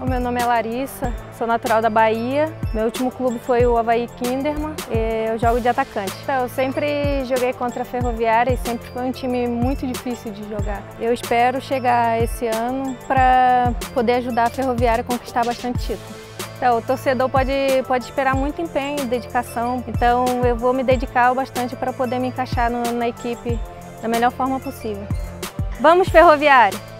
O meu nome é Larissa, sou natural da Bahia. Meu último clube foi o Havaí Kinderman. Eu jogo de atacante. Então, eu sempre joguei contra a Ferroviária e sempre foi um time muito difícil de jogar. Eu espero chegar esse ano para poder ajudar a Ferroviária a conquistar bastante título. Então, o torcedor pode, pode esperar muito empenho e dedicação, então eu vou me dedicar bastante para poder me encaixar no, na equipe da melhor forma possível. Vamos, Ferroviária!